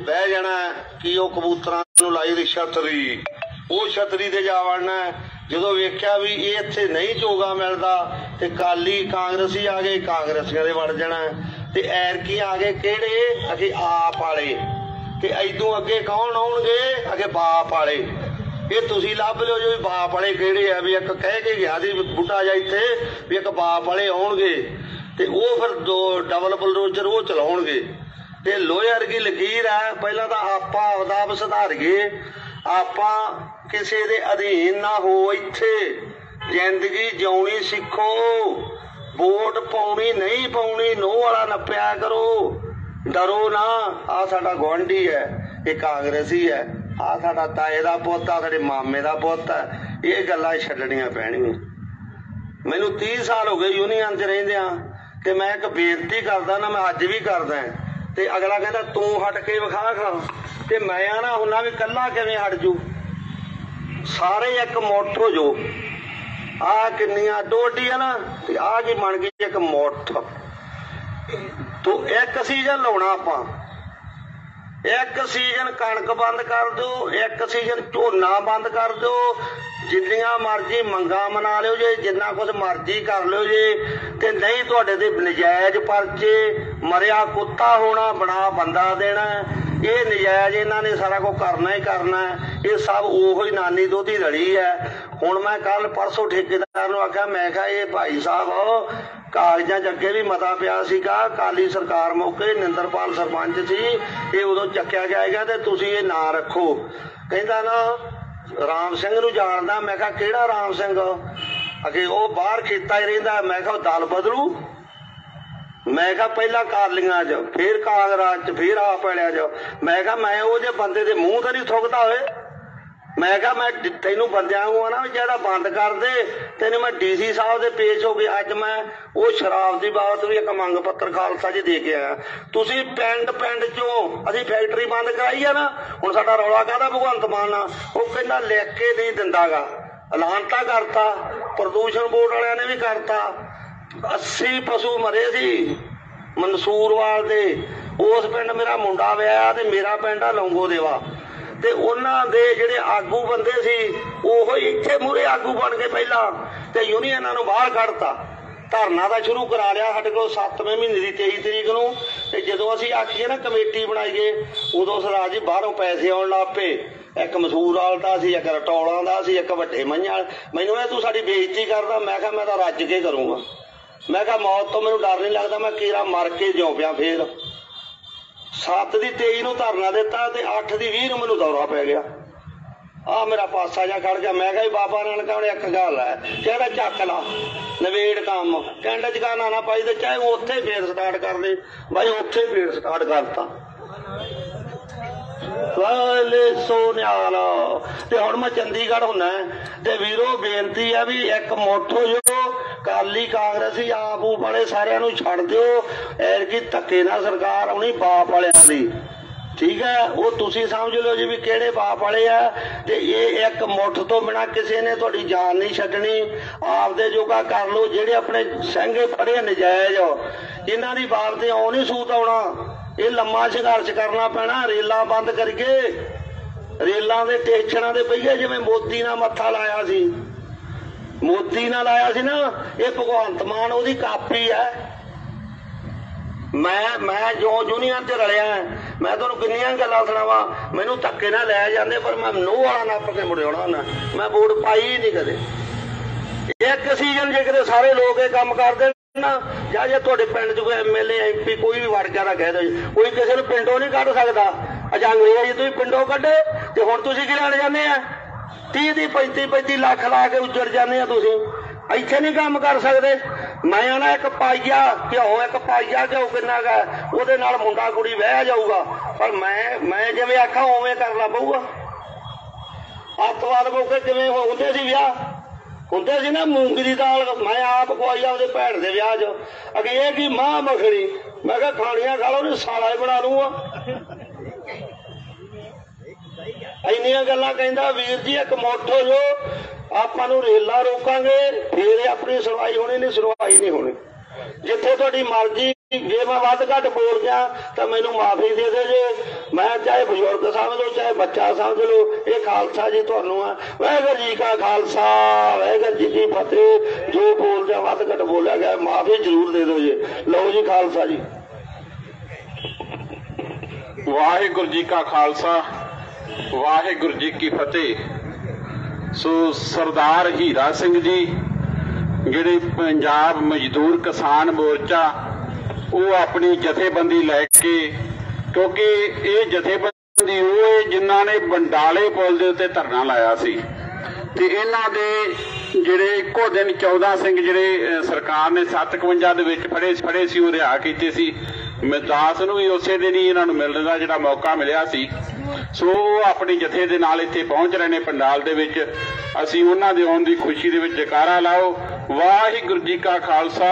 ਬਹਿ ਜਾਣਾ ਕਿ ਉਹ ਕਬੂਤਰਾਂ ਨੂੰ ਲਾਈ ਦੀ ਛਤਰੀ। ਉਹ ਛਤਰੀ ਤੇ ਜਾ ਵੜਨਾ ਜਦੋਂ ਵੇਖਿਆ ਵੀ ਇਹ ਇੱਥੇ ਨਹੀਂ ਚੋਗਾ ਮਿਲਦਾ, ਤੇ ਕਾਲੀ ਕਾਂਗਰਸੀ ਆ ਗਏ ਕਾਂਗਰਸੀਆਂ ਦੇ ਵੜ ਜਾਣਾ ਤੇ ਐਰ ਕੀ ਆ ਗਏ ਕਿਹੜੇ? ਅਗੇ ਆਪ ਵਾਲੇ। ਤੇ ਐਦੋਂ ਅੱਗੇ ਕੌਣ ਆਉਣਗੇ? ਅਗੇ ਬਾਪ ਵਾਲੇ। ਇਹ ਤੁਸੀਂ ਲੱਭ ਲਿਓ ਜੋ ਬਾਪ ਵਾਲੇ ਕਿਹੜੇ ਆ ਵੀ ਇੱਕ ਕਹਿ ਕੇ ਗਿਆ ਸੀ ਬੁੱਢਾ ਜਾ ਇੱਥੇ ਵੀ ਇੱਕ ਬਾਪ ਵਾਲੇ ਆਉਣਗੇ। ਤੇ ਉਹ ਫਿਰ ਦੋ ਡਬਲ ਬਲਡੋਜ਼ਰ ਉਹ ਚਲਾਉਣਗੇ। ਤੇ ਲੋਹੇ ਵਰਗੀ ਲਕੀਰ ਹੈ ਪਹਿਲਾਂ ਤਾਂ ਆਪਾਂ ਆਪਦਾ ਸੁਧਾਰੀਏ ਆਪਾਂ ਕਿਸੇ ਦੇ ਅਧੀਨ ਨਾ ਹੋ ਇੱਥੇ। ਜ਼ਿੰਦਗੀ ਜਿਉਣੀ ਸਿੱਖੋ। ਵੋਟ ਪਾਉਣੀ ਨਹੀਂ ਪਾਉਣੀ ਨੋ ਵਾਲਾ ਨੱਪਿਆ ਕਰੋ। ਡਰੋ ਨਾ। ਆ ਸਾਡਾ ਗਵਾਂਢੀ ਹੈ, ਇਹ ਕਾਂਗਰਸੀ ਹੈ। ਆ ਸਾਡਾ ਤਾਏ ਦਾ ਪੁੱਤ ਆ, ਸਾਡੇ ਮਾਮੇ ਦਾ ਪੁੱਤ ਹੈ ਇਹ ਗੱਲਾਂ ਛੱਡਣੀਆਂ ਪੈਣਗੀਆਂ। ਮੈਨੂੰ 30 ਸਾਲ ਹੋ ਗਏ ਯੂਨੀਅਨ 'ਚ ਰਹਿੰਦਿਆਂ। ਤੇ ਮੈਂ ਇੱਕ ਬੇਨਤੀ ਕਰਦਾ ਨਾ, ਮੈਂ ਅੱਜ ਵੀ ਕਰਦਾ। ਤੇ ਅਗਲਾ ਕਹਿੰਦਾ, ਤੂੰ ਹਟ ਕੇ ਵਿਖਾ ਖਾ ਤੇ ਮੈਂ ਆ ਨਾ ਹੁਣਾ ਵੀ ਕੱਲਾ ਕਿਵੇਂ ਹਟ ਜੂ? ਸਾਰੇ ਇੱਕ ਮੁੱਠ ਹੋ ਜੋ ਆ ਕਿੰਨੀਆਂ ਡੋਡੀ ਆ ਨਾ, ਤੇ ਆ ਕੀ ਬਣ ਗਈ ਇੱਕ ਮੁੱਠ ਤੋ ਇੱਕ ਸੀਜ਼ਨ ਲਾਉਣਾ ਆਪਾਂ। ਇੱਕ ਸੀਜ਼ਨ ਕਣਕ ਬੰਦ ਕਰ ਦਿਓ, ਇੱਕ ਸੀਜ਼ਨ ਝੋਨਾ ਬੰਦ ਕਰ ਦਿਓ। ਜਿੰਨੀਆਂ ਮਰਜ਼ੀ ਮੰਗਾ ਮਨਾ ਲਿਓ ਜੇ, ਜਿੰਨਾ ਕੁਝ ਮਰਜ਼ੀ ਕਰ ਲਿਓ ਜੇ, ਤੇ ਨਹੀਂ ਤੁਹਾਡੇ ਤੇ ਨਜਾਇਜ਼ ਪਰਚੇ, ਮਰਿਆ ਕੁੱਤਾ ਹੋਣਾ, ਬਣਾ ਬੰਦਾ ਦੇਣਾ। ਇਹ ਨਜਾਇਜ਼ ਇਹਨਾਂ ਨੇ ਸਾਰਾ ਕੁਝ ਕਰਨਾ ਹੀ ਕਰਨਾ ਇਹ ਸਭ ਉਹੋ ਹੀ ਨਾਨੀ ਦੋਧੀ ਰਲੀ ਹੈ। ਹੁਣ ਮੈਂ ਕੱਲ ਪਰਸੋਂ ਠੇਕੇਦਾਰ ਨੂੰ ਆਖਿਆ, ਮੈਂ ਕਿਹਾ, ਇਹ ਭਾਈ ਸਾਹਿਬ, ਕਾਗਜ਼ਾਂ 'ਚ ਅੱਗੇ ਵੀ ਮਤਾ ਪਿਆ ਸੀਗਾ। ਕਾਲੀ ਸਰਕਾਰ ਮੌਕੇ ਨਿੰਦਰਪਾਲ ਸਰਪੰਚ ਸੀ। ਇਹ ਉਦੋਂ ਚੱਕਿਆ ਜਾਏਗਾ ਤੇ ਤੁਸੀਂ ਇਹ ਨਾਂ ਰੱਖੋ। ਕਹਿੰਦਾ ਨਾ, ਰਾਮ ਸਿੰਘ ਨੂੰ ਜਾਣਦਾ। ਮੈਂ ਕਿਹਾ, ਕਿਹੜਾ ਰਾਮ ਸਿੰਘ? ਅਗੇ ਉਹ ਬਾਹਰ ਖੇਤਾਂ ਹੀ ਰਹਿੰਦਾ। ਮੈਂ ਕਿਹਾ, ਉਹ ਦਲ ਬਦਲੂ? ਮੈਂ ਕਿਹਾ ਪਹਿਲਾਂ ਕਾਰਲੀਆਂ 'ਚ, ਫਿਰ ਕਾਂਗਰਸ 'ਚ, ਫਿਰ ਆ ਪੈੜਿਆ 'ਚ। ਮੈਂ ਕਿਹਾ ਮੈਂ ਉਹ ਜੇ ਬੰਦੇ ਦੇ ਮੂੰਹ ਤੇ ਨਹੀਂ ਥੁੱਕਦਾ ਹੋਏ ਮੈਂ ਕਿਹਾ ਮੈਂ ਤੈਨੂੰ ਬੰਦਿਆਂ ਨੂੰ ਨਾ ਜਿਹੜਾ ਬੰਦ ਕਰ ਦੇ, ਤੈਨੂੰ ਮੈਂ ਡੀਸੀ ਸਾਹਿਬ ਦੇ ਪੇਸ਼ ਹੋ ਗਿਆ ਅੱਜ ਮੈਂ ਉਹ ਸ਼ਰਾਬ ਦੀ ਬਾਬਤ ਵੀ ਇੱਕ ਮੰਗ ਪੱਤਰ ਖਾਲਸਾ ਜੀ ਦੇ ਕੇ ਆਇਆ। ਤੁਸੀਂ ਪਿੰਡ ਪਿੰਡ ਚੋਂ ਅਸੀਂ ਫੈਕਟਰੀ ਬੰਦ ਕਰਾਈ ਆ ਨਾ, ਹੁਣ ਸਾਡਾ ਰੌਲਾ ਕਾਹਦਾ ਭਗਵੰਤ ਮਾਨ ਉਹ ਕਹਿੰਦਾ ਲਿਖ ਕੇ ਨਹੀਂ ਦਿੰਦਾਗਾ। ਐਲਾਨ ਤਾਂ ਕਰਤਾ, ਪ੍ਰਦੂਸ਼ਣ ਬੋਰਡ ਵਾਲਿਆਂ ਨੇ ਵੀ ਕਰਤਾ। 80 ਪਸ਼ੂ ਮਰੇ ਸੀ। ਮਨਸੂਰਵਾਲ ਦੇ, ਉਸ ਪਿੰਡ ਮੇਰਾ ਮੁੰਡਾ ਵਿਆਹ ਤੇ ਮੇਰਾ ਪਿੰਡ ਆ ਲੌਂਗੋ ਦੇਵਾ ਤੇ ਉਹਨਾਂ ਦੇ ਜਿਹੜੇ ਆਗੂ ਬੰਦੇ ਸੀ, ਉਹ ਹੀ ਇੱਥੇ ਮੂਰੇ ਆਗੂ ਬਣ ਕੇ ਪਹਿਲਾਂ ਤੇ ਯੂਨੀਅਨਾਂ ਨੂੰ ਬਾਹਰ ਕੱਢਤਾ। ਧਰਨਾ ਦਾ ਸ਼ੁਰੂ ਕਰਾ ਲਿਆ ਸਾਡੇ ਕੋਲ 7ਵੇਂ ਮਹੀਨੇ ਦੀ 23 ਤਰੀਕ ਨੂੰ। ਤੇ ਜਦੋਂ ਅਸੀਂ ਆਖੀਏ ਨਾ ਕਮੇਟੀ ਬਣਾਈਏ, ਉਦੋਂ ਸਰਦਾਰ ਜੀ ਬਾਹਰੋਂ ਪੈਸੇ ਆਉਣ ਲੱਗ ਪਏ। ਇੱਕ ਮਸੂਰ ਵਾਲ ਦਾ ਸੀ, ਇੱਕ ਰਟੌਲਾਂ ਦਾ ਸੀ, ਇੱਕ ਵੱਡੇ ਮੰਝਾਂ ਮੈਨੂੰ ਇਹ ਤੂੰ ਸਾਡੀ ਬੇਇੱਜ਼ਤੀ ਕਰਦਾ, ਮੈਂ ਕਿਹਾ ਮੈਂ ਤਾਂ ਰੱਜ ਕੇ ਕਰੂੰਗਾ। ਮੈਂ ਕਿਹਾ, ਮੌਤ ਤੋਂ ਮੈਨੂੰ ਡਰ ਨਹੀਂ ਲੱਗਦਾ, ਮੈਂ ਕੀਰਾ ਮਰ ਕੇ ਜਿਉਂ ਪਿਆ ਫੇਰ। 7 ਦੀ 23 ਨੂੰ ਧਰਨਾ ਦਿੱਤਾ ਤੇ 8 ਦੀ 20 ਨੂੰ ਮੈਨੂੰ ਦੌਰਾ ਪੈ ਗਿਆ। ਆ ਮੇਰਾ ਪਾਸਾ ਜਾ ਖੜ ਗਿਆ। ਮੈਂ ਕਿਹਾ ਬਾਬਾ ਨਾਨਕ ਨੇ ਇੱਕ ਗੱਲ ਹੈ, ਕਹਿੰਦਾ, ਚੱਕ ਲਾ, ਨਵੇੜ ਕੰਮ। ਕਹਿੰਦਾ, ਜਗਾਨਾ ਨਾ ਪਾਈ ਤੇ ਚਾਹੇ ਉੱਥੇ ਫੇਰ ਸਟਾਰਟ ਕਰ ਦੇ। ਬਾਈ, ਉੱਥੇ ਫੇਰ ਸਟਾਰਟ ਕਰਤਾ। ਵਾਲੇ। ਸੋਨਿਆਲ ਤੇ ਹੁਣ ਮੈਂ ਚੰਡੀਗੜ੍ਹ ਹੁੰਨਾ ਤੇ ਵੀਰੋ, ਬੇਨਤੀ ਆ ਵੀ ਇੱਕ ਮੁੱਠ ਜੋ ਕਾਲੀ ਕਾਂਗਰਸੀ ਆਪੂ ਵਾਲੇ ਸਾਰਿਆਂ ਨੂੰ ਛੱਡ ਦਿਓ। ਐਰ ਧੱਕੇ ਨਾਲ ਸਰਕਾਰ ਆਉਣੀ ਬਾਪ ਵਾਲਿਆਂ ਦੀ। ਠੀਕ ਹੈ? ਉਹ ਤੁਸੀਂ ਸਮਝ ਲਓ ਜੀ ਵੀ ਕਿਹੜੇ ਬਾਪ ਵਾਲੇ ਆ। ਤੇ ਇਹ ਇੱਕ ਮੁੱਠ ਤੋਂ ਬਿਨਾ ਕਿਸੇ ਨੇ ਤੁਹਾਡੀ ਜਾਨ ਨਹੀਂ ਛੱਡਣੀ। ਆਪਦੇ ਜੋਗਾ ਕਰ ਲਓ। ਜਿਹੜੇ ਆਪਣੇ ਸੰਘੇ ਫੜੇ ਨਜਾਇਜ਼ ਇਹਨਾਂ ਦੀ ਬਾਪ ਤੇ ਆਉ ਨਹੀਂ ਸੂਤ ਆਉਣਾ। ਇਹ ਲੰਮਾ ਸੰਘਰਸ਼ ਕਰਨਾ ਪੈਣਾ, ਰੇਲਾਂ ਬੰਦ ਕਰਕੇ। ਰੇਲਾਂ ਦੇ ਟੇਸ਼ਨਾਂ ਦੇ ਪਈਏ ਜਿਵੇਂ ਮੋਦੀ ਨਾਲ ਮੱਥਾ ਲਾਇਆ ਸੀ। ਮੋਦੀ ਨਾਲ ਲਾਇਆ ਸੀ ਨਾ, ਇਹ ਭਗਵੰਤ ਮਾਨ ਉਹਦੀ ਕਾਪੀ ਹੈ। ਮੈਂ ਮੈਂ ਜੋ ਯੂਨੀਅਨ ਤੇ ਰਲਿਆ, ਮੈਂ ਤੁਹਾਨੂੰ ਕਿੰਨੀਆਂ ਗੱਲਾਂ ਸੁਣਾਵਾ, ਮੈਨੂੰ ਧੱਕੇ ਨਾਲ ਲੈ ਜਾਂਦੇ, ਪਰ ਮੈਂ ਨੋ ਵਾਲਾ ਨੱਪ ਕੇ ਮੁੜਿਆਉਣਾ ਨਾ ਮੈਂ ਵੋਟ ਪਾਈ ਨਹੀਂ ਕਦੇ। ਇੱਕ ਸੀਜ਼ਨ ਜੇ ਕਿਤੇ ਸਾਰੇ ਲੋਕ ਇਹ ਕੰਮ ਕਰਦੇ ਨਾ, ਜਾਂ ਜੇ ਤੁਹਾਡੇ ਪਿੰਡ 'ਚ ਕੋਈ ਐਮਐਲਏ ਐਮਪੀ ਕੋਈ ਵੀ ਵੜ ਗਿਆ ਤਾਂ ਕਹਿ ਦਿਓ ਕੋਈ ਕਿਸੇ ਨੂੰ ਪਿੰਡੋਂ ਨਹੀਂ ਕੱਢ ਸਕਦਾ। ਅਜਾ ਅੰਗਰੇਜ਼ ਤੁਸੀਂ ਪਿੰਡੋਂ ਕੱਢੇ ਤੇ ਹੁਣ ਤੁਸੀਂ ਕੀ ਲੈਣ ਜਾਂਦੇ ਆ? 30 ਦੀ 35 35 ਲੱਖ ਲਾ ਕੇ ਉੱਜੜ ਜਾਂਦੇ ਆ ਤੁਸੀਂ। ਇੱਥੇ ਨਹੀਂ ਕੰਮ ਕਰ ਸਕਦੇ। ਮੈਂ ਆਣਾ ਇੱਕ ਪਾਈਆ, ਘਿਓ, ਇੱਕ ਪਾਈਆ, ਘਿਓ ਕਿੰਨਾ ਗਾ ਉਹਦੇ ਨਾਲ ਮੁੰਡਾ ਕੁੜੀ ਵਹਿ ਜਾਊਗਾ। ਪਰ ਮੈਂ ਮੈਂ ਜਿਵੇਂ ਆਖਾਂ, ਉਵੇਂ ਕਰਨਾ ਪਊਗਾ। ਅੱਤਵਾਦ ਮੌਕੇ ਕਿਵੇਂ ਹੁੰਦੇ ਸੀ ਵਿਆਹ? ਹੁੰਦੇ ਸੀ ਨਾ, ਮੂੰਗੀ ਦੀ ਦਾਲ, ਮੈਂ ਆਪ ਖਵਾਈ ਉਹਦੇ ਭੈਣ ਦੇ ਵਿਆਹ 'ਚ। ਅਗੇ ਇਹ ਕੀ ਮਾਂ ਮੱਖਣੀ? ਮੈਂ ਕਿਹਾ ਖਾਣੀਆਂ ਖਾ ਲਓ ਨੇ ਸਾਲਾ ਹੀ ਬਣਾ ਲੂੰਗਾ ਇੰਨੀਆਂ ਗੱਲਾਂ ਕਹਿੰਦਾ, ਵੀਰ ਜੀ, ਇੱਕ ਮੁੱਠ ਹੋ ਜੋ ਆਪਾਂ ਨੂੰ ਰੇਲਾ ਰੋਕਾਂਗੇ, ਫੇਰ ਆਪਣੀ ਸੁਣਵਾਈ ਹੋਣੀ, ਨਹੀਂ, ਸੁਣਵਾਈ ਨਹੀਂ ਹੋਣੀ। ਜਿੱਥੇ ਤੁਹਾਡੀ ਮਰਜ਼ੀ ਜੇ ਮੈਂ ਵੱਧ ਘੱਟ ਬੋਲ ਗਿਆ ਤਾਂ ਮੈਨੂੰ ਮਾਫੀ ਦੇ ਦੇ ਜੇ। ਮੈਂ ਚਾਹੇ ਬਜ਼ੁਰਗ ਸਮਝ ਲਓ, ਚਾਹੇ ਬੱਚਾ ਸਮਝ ਲਓ, ਇਹ ਖਾਲਸਾ ਜੀ ਤੁਹਾਨੂੰ ਆ। ਵਾਹਿਗੁਰੂ ਜੀ ਕਾ ਖਾਲਸਾ, ਵਾਹਿਗੁਰੂ ਜੀ ਕੀ ਫਤਿਹ। ਜੋ ਬੋਲ ਜਾਂ ਵੱਧ ਘੱਟ ਬੋਲਿਆ ਗਿਆ, ਮਾਫੀ ਜ਼ਰੂਰ ਦੇ ਦਿਓ ਜੀ। ਲਓ ਜੀ ਖਾਲਸਾ ਜੀ। ਵਾਹਿਗੁਰੂ ਜੀ ਕਾ ਖਾਲਸਾ, ਵਾਹਿਗੁਰੂ ਜੀ ਕੀ ਫਤਿਹ। ਸੋ ਸਰਦਾਰ ਹੀਰਾ ਸਿੰਘ ਜੀ, ਜਿਹੜੇ ਪੰਜਾਬ ਮਜ਼ਦੂਰ ਕਿਸਾਨ ਮੋਰਚਾ ਉਹ ਆਪਣੀ ਜਥੇਬੰਦੀ ਲੈ ਕੇ, ਕਿਉਂਕਿ ਇਹ ਜਥੇਬੰਦੀ ਉਹ ਹੈ ਜਿਨ੍ਹਾਂ ਨੇ ਬੰਡਾਲੇ ਪੁਲ ਦੇ ਉੱਤੇ ਧਰਨਾ ਲਾਇਆ ਸੀ। ਤੇ ਇਹਨਾਂ ਦੇ ਜਿਹੜੇ ਇੱਕੋ ਦਿਨ 14 ਸਿੰਘ ਜਿਹੜੇ ਸਰਕਾਰ ਨੇ 751 ਦੇ ਵਿੱਚ ਫੜੇ ਫੜੇ ਸੀ, ਉਹ ਰਿਹਾ ਕੀਤੇ ਸੀ। ਮਿਰਦਾਸ ਨੂੰ ਵੀ ਉਸੇ ਦਿਨ ਹੀ ਇਹਨਾਂ ਨੂੰ ਮਿਲਣ ਦਾ ਜਿਹੜਾ ਮੌਕਾ ਮਿਲਿਆ ਸੀ। ਸੋ ਉਹ ਆਪਣੀ ਜਥੇ ਦੇ ਨਾਲ ਇੱਥੇ ਪਹੁੰਚ ਰਹੇ ਨੇ ਪੰਡਾਲ ਦੇ ਵਿੱਚ। ਅਸੀਂ ਉਹਨਾਂ ਦੇ ਆਉਣ ਦੀ ਖੁਸ਼ੀ ਦੇ ਵਿੱਚ ਜਕਾਰਾ ਲਾਓ। ਵਾਹਿਗੁਰੂ ਜੀ ਕਾ ਖਾਲਸਾ।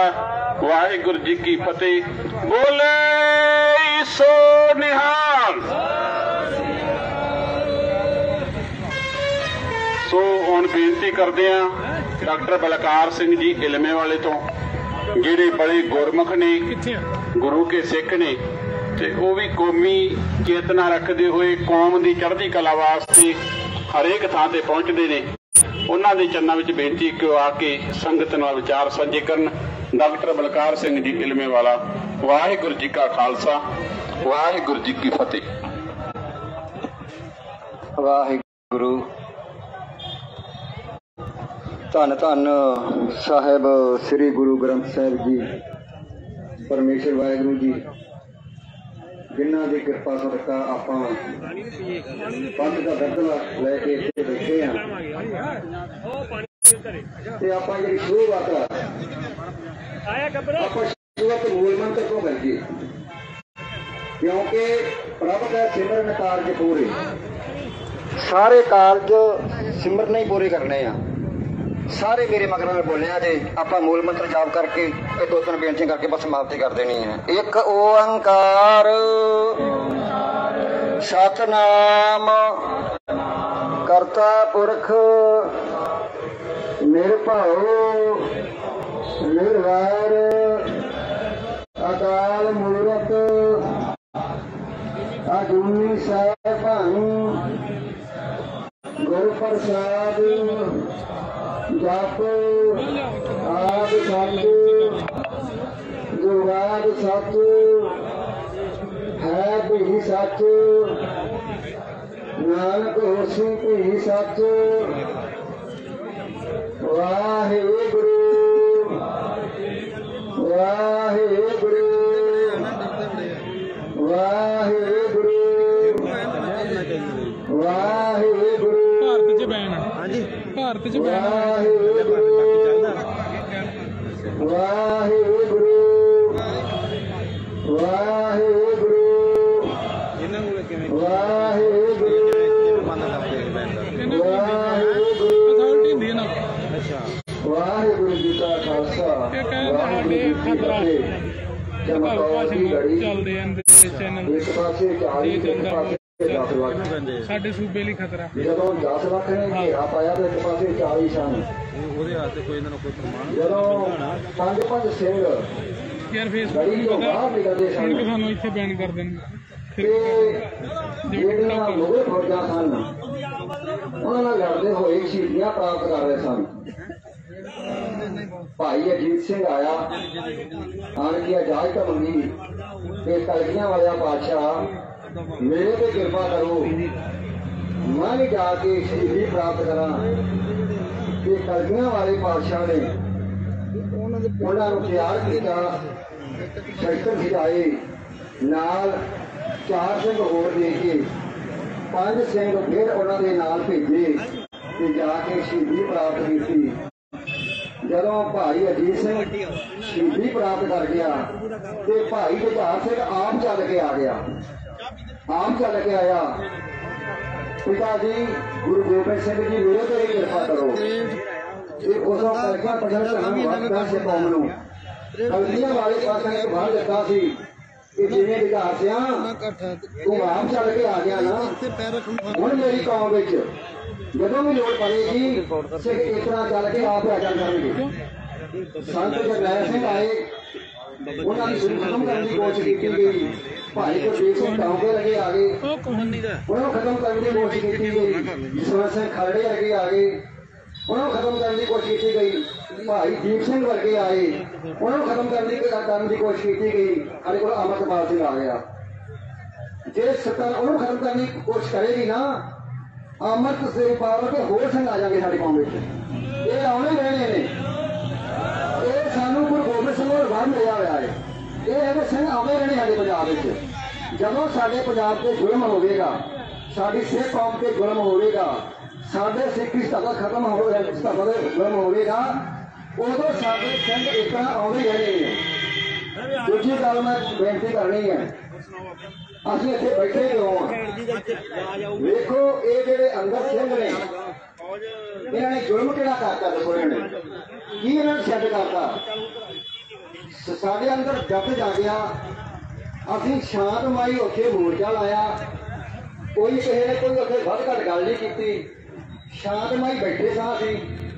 ਵਾਹਿਗੁਰੂ ਜੀ ਕੀ ਫਤਿਹ। ਬੋਲੇ ਸੋ ਨਿਹਾਲ। ਸੋ ਹੁਣ ਬੇਨਤੀ ਕਰਦੇ ਆ ਡਾਕਟਰ ਬਲਕਾਰ ਸਿੰਘ ਜੀ ਇਲਮੇ ਵਾਲੇ ਤੋਂ ਜਿਹੜੇ ਬੜੇ ਗੁਰਮੁਖ ਨੇ ਗੁਰੂ ਕੇ ਸਿੱਖ ਨੇ ਤੇ ਉਹ ਵੀ ਕੌਮੀ ਚੇਤਨਾ ਰੱਖਦੇ ਹੋਏ ਕੌਮ ਦੀ ਚੜ੍ਹਦੀ ਕਲਾ ਵਾਸਤੇ ਹਰੇਕ ਥਾਂ ਤੇ ਪਹੁੰਚਦੇ ਨੇ। ਉਹਨਾਂ ਦੇ ਚਰਨਾਂ ਵਿੱਚ ਬੇਨਤੀ ਕਿ ਆ ਕੇ ਸੰਗਤ ਨਾਲ ਵਿਚਾਰ ਸਾਂਝੇ ਕਰਨ। ਡਾਕਟਰ ਬਲਕਾਰ ਸਿੰਘ ਜੀ ਇਲਮੇ ਵਾਲਾ, ਵਾਹਿਗੁਰੂ ਜੀ ਕਾ ਖਾਲਸਾ, ਵਾਹਿਗੁਰੂ ਜੀ ਕੀ ਫਤਿਹ। ਵਾਹਿਗੁਰੂ। ਧੰਨ ਧੰਨ ਸਾਹਿਬ ਸ੍ਰੀ ਗੁਰੂ ਗ੍ਰੰਥ ਸਾਹਿਬ ਜੀ, ਪਰਮੇਸ਼ਰ ਵਾਹਿਗੁਰੂ ਜੀ, ਜਿਨ੍ਹਾਂ ਦੀ ਕਿਰਪਾ ਸਦਕਾ ਆਪਾਂ ਪੰਜ ਦਾ ਦਰਜਾ ਲੈ ਕੇ ਇੱਥੇ ਬੈਠੇ ਆ ਤੇ ਆਪਾਂ ਜਿਹੜੀ ਸ਼ੁਰੂਆਤ ਆ ਆਪਾਂ ਸ਼ੁਰੂਆਤ ਮੂਲ ਮੰਤਰ ਤੋਂ ਕਰੀਏ। ਕਿਉਂਕਿ ਪ੍ਰਭ ਦਾ ਸਿਮਰਨ ਕਾਰਜ ਪੂਰੇ। ਸਾਰੇ ਕਾਰਜ ਸਿਮਰਨ ਹੀ ਪੂਰੇ ਕਰਨੇ ਆ। ਸਾਰੇ ਮੇਰੇ ਮਗਰ ਨਾਲ ਬੋਲਿਆ ਜੇ ਆਪਾਂ ਮੂਲ ਮੰਤਰ ਜਾਪ ਕਰਕੇ ਇਹ ਦੋ ਤਿੰਨ ਬੇਨਤੀਆਂ ਕਰਕੇ ਬਸ ਸਮਾਪਤੀ ਕਰ ਦੇਣੀ ਹੈ ਇੱਕ ਓੰਕਾਰ। ਸਤਨਾਮ। ਕਰਤਾ ਪੁਰਖ। ਨਿਰਭਉ ਨਿਰਵੈਰ ਅਕਾਲ ਮੂਰਤ ਅਜੂਨੀ ਸਾਹਿਬਾਨ ਗੁਰ ਪ੍ਰਸਾਦ ਜਪ ਆਦ ਸੱਚ ਜੁਗਾਦ ਸੱਚ ਹੈ ਵੀ ਸੱਚ ਨਾਨਕ ਹੋਸੀ ਵੀ ਸੱਚ ਵਾਹਿਗੁਰੂ। ਵਾਹਿਗੁਰੂ। ਵਾਹਿਗੁਰੂ। ਵਾਹਿਗੁਰੂ। ਭਾਰਤ ਚ ਬੈਨ ਹਾਂਜੀ ਭਾਰਤ ਚ ਬੈਨ ਜੀ ਕੀ ਖਤਰਾ। ਫਤਿਹ ਚਮਕੌਰ ਦੀ ਭਾਸ਼ਾ ਘੜੀ ਚੱਲਦੇ ਆਂ ਦੇ ਚੈਨਲ। ਇੱਕ ਪਾਸੇ 40 ਤੇ ਇੱਕ ਪਾਸੇ 10 ਲੱਖ ਸਾਡੇ ਸੂਬੇ ਲਈ ਖਤਰਾ। ਜਦੋਂ 10 ਲੱਖ ਨੇ ਘੇਰਾ ਪਾਇਆ ਤੇ ਇੱਕ ਪਾਸੇ 40 ਸਨ ਉਹਦੇ ਹੱਥ ਕੋਈ ਇਹਨਾਂ ਨੂੰ ਕੋਈ ਪ੍ਰਮਾਣ ਜਦੋਂ ਪੰਜ ਪੰਜ ਸਿੰਘ ਯਾਰ ਫੇਸਬੁੱਕ ਤੋਂ ਪਤਾ ਹੁਣ ਕਿ ਸਨ। ਇੱਥੇ ਬੈਨ ਕਰ ਦੇਣ। ਤੇ ਜਿਹੜੀਆਂ ਮੁਗਲ ਫੌਜਾਂ ਸਨ ਉਹਨਾਂ ਨਾਲ ਲੜਦੇ ਹੋਏ ਸ਼ਹੀਦੀਆਂ ਪ੍ਰਾਪਤ ਕਰ ਰਹੇ ਸਨ। ਭਾਈ ਅਜੀਤ ਸਿੰਘ ਆਇਆ। ਆਣ ਕੇ ਇਜਾਜ਼ਤ ਮੰਗੀ। ਕਿ ਕਲਗੀਆਂ ਵਾਲਿਆ ਬਾਦਸ਼ਾਹ ਮੇਰੇ ਤੇ ਕਿਰਪਾ ਕਰੋ। ਮੈਂ ਵੀ ਜਾ ਕੇ ਸ਼ਹੀਦੀ ਪ੍ਰਾਪਤ ਕਰਾਂ। ਕਿ ਕਲਗੀਆਂ ਵਾਲੇ ਬਾਦਸ਼ਾਹ ਨੇ ਉਹਨਾਂ ਨੂੰ ਤਿਆਰ ਕੀਤਾ। ਸੈਕਟਰ ਸਜਾਏ ਨਾਲ ਚਾਰ ਸਿੰਘ ਹੋਰ ਦੇ ਕੇ ਪੰਜ ਸਿੰਘ ਫਿਰ ਉਹਨਾਂ ਦੇ ਨਾਲ ਭੇਜੇ। ਤੇ ਜਾ ਕੇ ਸ਼ਹੀਦੀ ਪ੍ਰਾਪਤ ਕੀਤੀ। ਜਦੋਂ ਭਾਈ ਅਜੀਤ ਸਿੰਘ ਸ਼ਹੀਦੀ ਪ੍ਰਾਪਤ ਕਰ ਗਿਆ ਤੇ ਭਾਈ ਜੁਝਾਰ ਸਿੰਘ ਆਪ ਚੱਲ ਕੇ ਆ ਗਿਆ। ਆਪ ਚੱਲ ਕੇ ਆਇਆ। ਪਿਤਾ ਜੀ, ਗੁਰੂ ਗੋਬਿੰਦ ਸਿੰਘ ਜੀ, ਮੇਰੇ ਤੇ ਕਿਰਪਾ ਕਰੋ। ਇਹ ਉਦੋਂ ਕਰਕੇ ਪੜਨ ਤੁਹਾਨੂੰ ਵਾਪਸ ਸੇ ਕੌਮ ਨੂੰ। ਕਲਗੀਆਂ ਵਾਲੇ ਪਾਸੇ ਨੇ ਬਾਹਰ ਦਿੱਤਾ ਸੀ। ਕਿ ਜਿਵੇਂ ਵਿਗਾਸਿਆ ਤੂੰ ਆਪ ਚੱਲ ਕੇ ਆ ਗਿਆ ਨਾ। ਹੁਣ ਮੇਰੀ ਕੌਮ ਵਿੱਚ ਜਦੋਂ ਵੀ ਲੋੜ ਪਵੇਗੀ ਸਿੱਖ ਇਸ ਤਰ੍ਹਾਂ ਚੱਲ ਕੇ ਆਪ ਆ ਜਾ ਕਰਨਗੇ ਸੰਤ ਜਰਨੈਲ ਸਿੰਘ ਆਏ। ਉਹਨਾਂ ਦੀ ਸੁਣ ਖਤਮ ਕਰਨ ਦੀ ਕੋਸ਼ਿਸ਼ ਕੀਤੀ ਗਈ। ਭਾਈ ਗੁਰਦੀਪ ਸਿੰਘ ਟੌਂਗੇ ਲਗੇ ਆ ਗਏ। ਉਹ ਕੋਹਨ ਨਹੀਂ ਦਾ ਉਹਨਾਂ ਖਤਮ ਕਰਨ ਦੀ ਕੋਸ਼ਿਸ਼ ਕੀਤੀ ਗਈ। ਸਿੰਘ ਖਰੜੇ ਵਰਗੇ ਆ ਗਏ। ਉਹਨਾਂ ਨੂੰ ਖਤਮ ਕਰਨ ਦੀ ਕੋਸ਼ਿਸ਼ ਕੀਤੀ ਗਈ। ਭਾਈ ਦੀਪ ਸਿੰਘ ਵਰਗੇ ਆਏ। ਉਹਨਾਂ ਨੂੰ ਖਤਮ ਕਰਨ ਦੀ ਕਰਨ ਦੀ ਕੋਸ਼ਿਸ਼ ਕੀਤੀ ਗਈ। ਸਾਡੇ ਕੋਲ ਅਮਰਪਾਲ ਸਿੰਘ ਆ ਗਿਆ। ਜੇ ਸਰਕਾਰ ਉਹਨੂੰ ਖਤਮ ਕਰਨ ਦੀ ਕੋਸ਼ਿਸ਼ ਕਰੇਗੀ ਨਾ, ਅਮਰਤ ਸਿੰਘ ਪਾਵਰ ਤੇ ਹੋਰ ਸਿੰਘ ਆ ਜਾਣਗੇ ਸਾਡੇ ਕੌਮ ਵਿੱਚ। ਇਹ ਆਉਣੇ ਰਹਿਣੇ ਨੇ। ਇਹ ਸਾਨੂੰ ਗੁਰੂ ਗੋਬਿੰਦ ਸਿੰਘ ਨੂੰ ਵਾਰ ਮਿਲਿਆ ਹੋਇਆ ਹੈ। ਇਹ ਇਹਦੇ ਸਿੰਘ ਆਉਂਦੇ ਰਹਿਣੇ ਸਾਡੇ ਪੰਜਾਬ ਵਿੱਚ। ਜਦੋਂ ਸਾਡੇ ਪੰਜਾਬ ਤੇ ਜ਼ੁਲਮ ਹੋਵੇਗਾ, ਸਾਡੀ ਸਿੱਖ ਕੌਮ ਤੇ ਜ਼ੁਲਮ ਹੋਵੇਗਾ ਸਾਡੇ ਸਿੱਖ ਸਭਾ ਖਤਮ ਹੋਵੇਗਾ ਸਭਾ ਦੇ ਜ਼ੁਲਮ ਹੋਵੇਗਾ ਉਦੋਂ ਸਾਡੇ ਸਿੰਘ ਇਸ ਤਰ੍ਹਾਂ ਆਉਂਦੇ ਰਹਿਣੇ ਦੂਜੀ ਗੱਲ ਮੈਂ ਬੇਨਤੀ ਕਰਨੀ ਹੈ। ਅਸੀਂ ਇੱਥੇ ਬੈਠੇ ਕਿਉਂ ਵੇਖੋ, ਇਹ ਜਿਹੜੇ ਅੰਦਰ ਸਿੰਘ ਨੇ, ਇਹਨਾਂ ਨੇ ਜ਼ੁਲਮ ਕਿਹੜਾ ਕਰਤਾ ਦੱਸੋ ਇਹਨਾਂ ਨੇ? ਕੀ ਇਹਨਾਂ ਨੇ ਛੱਡ ਕਰਤਾ? ਸਾਡੇ ਅੰਦਰ ਜੱਟ ਜਾਗਿਆ ਅਸੀਂ ਸ਼ਾਂਤਮਈ ਉੱਥੇ ਮੋਰਚਾ ਲਾਇਆ। ਕੋਈ ਕਿਸੇ ਨੇ ਕੋਈ ਉੱਥੇ ਵੱਧ ਘੱਟ ਗੱਲ ਨਹੀਂ ਕੀਤੀ। ਸ਼ਾਂਤਮਈ ਬੈਠੇ ਸਾਂ ਅਸੀਂ।